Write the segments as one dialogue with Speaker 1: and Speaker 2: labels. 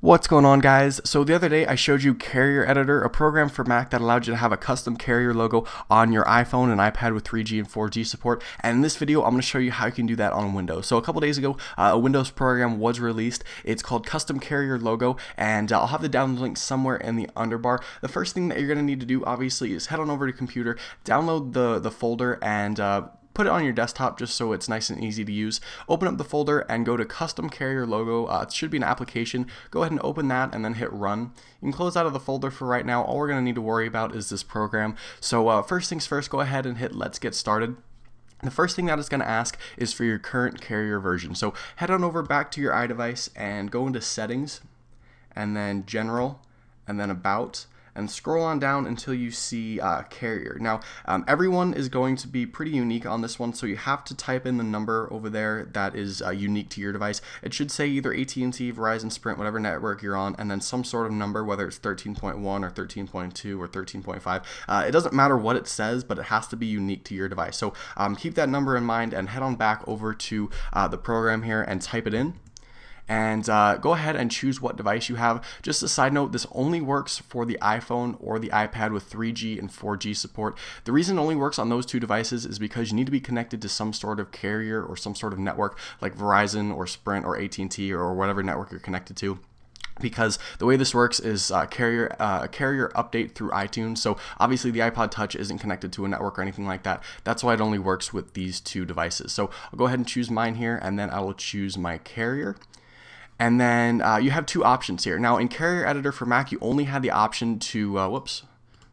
Speaker 1: What's going on guys? So the other day I showed you Carrier Editor, a program for Mac that allowed you to have a custom Carrier logo on your iPhone and iPad with 3G and 4G support. And in this video I'm going to show you how you can do that on Windows. So a couple days ago uh, a Windows program was released. It's called Custom Carrier Logo and uh, I'll have the download link somewhere in the underbar. The first thing that you're going to need to do obviously is head on over to computer, download the, the folder and uh, put it on your desktop just so it's nice and easy to use. Open up the folder and go to custom carrier logo. Uh, it should be an application. Go ahead and open that and then hit run. You can close out of the folder for right now. All we're going to need to worry about is this program. So uh, first things first, go ahead and hit let's get started. The first thing that it's going to ask is for your current carrier version. So head on over back to your iDevice and go into settings and then general and then about and scroll on down until you see uh, carrier. Now, um, everyone is going to be pretty unique on this one, so you have to type in the number over there that is uh, unique to your device. It should say either AT&T, Verizon, Sprint, whatever network you're on, and then some sort of number, whether it's 13.1 or 13.2 or 13.5. Uh, it doesn't matter what it says, but it has to be unique to your device. So um, keep that number in mind and head on back over to uh, the program here and type it in and uh, go ahead and choose what device you have. Just a side note, this only works for the iPhone or the iPad with 3G and 4G support. The reason it only works on those two devices is because you need to be connected to some sort of carrier or some sort of network like Verizon or Sprint or AT&T or whatever network you're connected to because the way this works is uh, carrier uh, carrier update through iTunes. So obviously the iPod Touch isn't connected to a network or anything like that. That's why it only works with these two devices. So I'll go ahead and choose mine here, and then I will choose my carrier. And then uh, you have two options here. Now in Carrier Editor for Mac, you only had the option to, uh, whoops,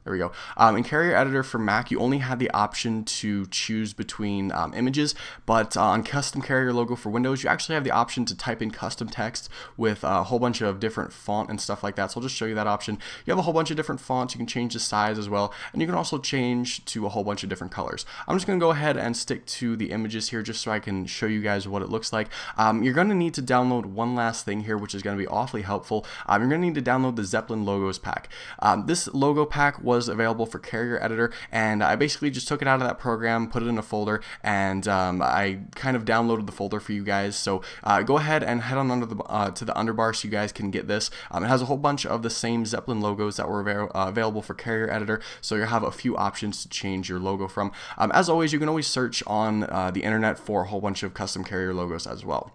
Speaker 1: there we go. Um, in Carrier Editor for Mac, you only had the option to choose between um, images, but uh, on Custom Carrier Logo for Windows, you actually have the option to type in custom text with a whole bunch of different font and stuff like that. So I'll just show you that option. You have a whole bunch of different fonts. You can change the size as well, and you can also change to a whole bunch of different colors. I'm just going to go ahead and stick to the images here just so I can show you guys what it looks like. Um, you're going to need to download one last thing here, which is going to be awfully helpful. Um, you're going to need to download the Zeppelin Logos pack. Um, this logo pack was was available for Carrier Editor, and I basically just took it out of that program, put it in a folder, and um, I kind of downloaded the folder for you guys. So uh, go ahead and head on under the uh, to the underbar so you guys can get this. Um, it has a whole bunch of the same Zeppelin logos that were av uh, available for Carrier Editor, so you'll have a few options to change your logo from. Um, as always, you can always search on uh, the internet for a whole bunch of custom Carrier logos as well.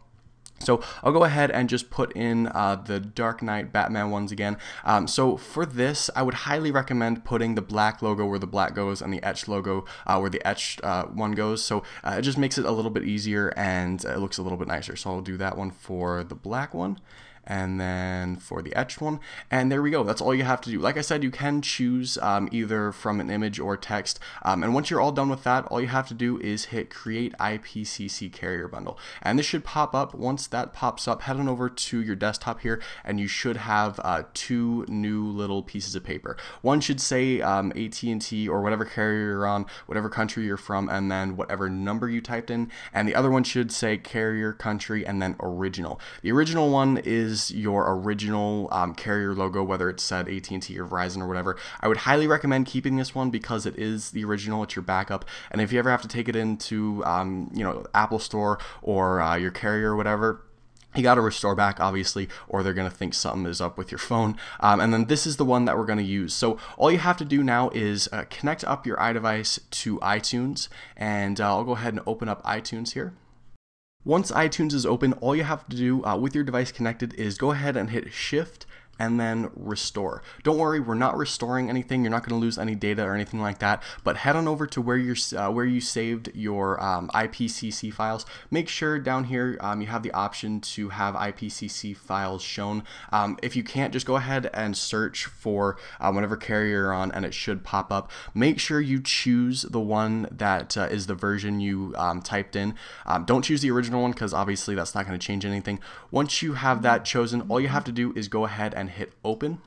Speaker 1: So I'll go ahead and just put in uh, the Dark Knight Batman ones again. Um, so for this, I would highly recommend putting the black logo where the black goes and the etched logo uh, where the etched uh, one goes. So uh, it just makes it a little bit easier and it looks a little bit nicer. So I'll do that one for the black one and then for the etched one. And there we go. That's all you have to do. Like I said you can choose um, either from an image or text. Um, and once you're all done with that all you have to do is hit create IPCC carrier bundle. And this should pop up. Once that pops up head on over to your desktop here and you should have uh, two new little pieces of paper. One should say um, AT&T or whatever carrier you're on whatever country you're from and then whatever number you typed in. And the other one should say carrier country and then original. The original one is is your original um, carrier logo, whether it's said AT&T or Verizon or whatever, I would highly recommend keeping this one because it is the original. It's your backup, and if you ever have to take it into um, you know Apple Store or uh, your carrier or whatever, you got to restore back obviously or they're going to think something is up with your phone. Um, and then this is the one that we're going to use. So all you have to do now is uh, connect up your iDevice to iTunes and uh, I'll go ahead and open up iTunes here once iTunes is open, all you have to do uh, with your device connected is go ahead and hit Shift and then restore. Don't worry, we're not restoring anything. You're not going to lose any data or anything like that. But head on over to where you're uh, where you saved your um, IPCC files. Make sure down here um, you have the option to have IPCC files shown. Um, if you can't, just go ahead and search for uh, whatever carrier you're on, and it should pop up. Make sure you choose the one that uh, is the version you um, typed in. Um, don't choose the original one because obviously that's not going to change anything. Once you have that chosen, all you have to do is go ahead and and hit open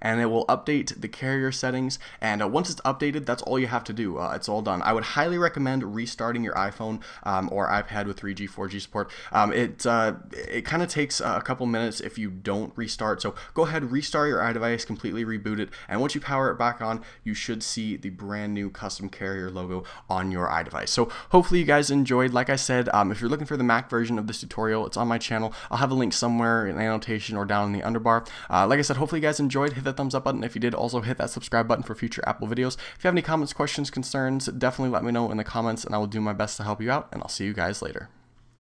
Speaker 1: and it will update the carrier settings. And uh, once it's updated, that's all you have to do. Uh, it's all done. I would highly recommend restarting your iPhone um, or iPad with 3G, 4G support. Um, it uh, it kind of takes a couple minutes if you don't restart. So go ahead, restart your iDevice, completely reboot it, and once you power it back on, you should see the brand new custom carrier logo on your iDevice. So hopefully you guys enjoyed. Like I said, um, if you're looking for the Mac version of this tutorial, it's on my channel. I'll have a link somewhere in the annotation or down in the underbar. Uh, like I said, hopefully you guys enjoyed. Hit that thumbs up button. If you did, also hit that subscribe button for future Apple videos. If you have any comments, questions, concerns, definitely let me know in the comments and I will do my best to help you out and I'll see you guys later.